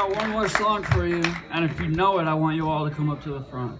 got one more song for you, and if you know it, I want you all to come up to the front.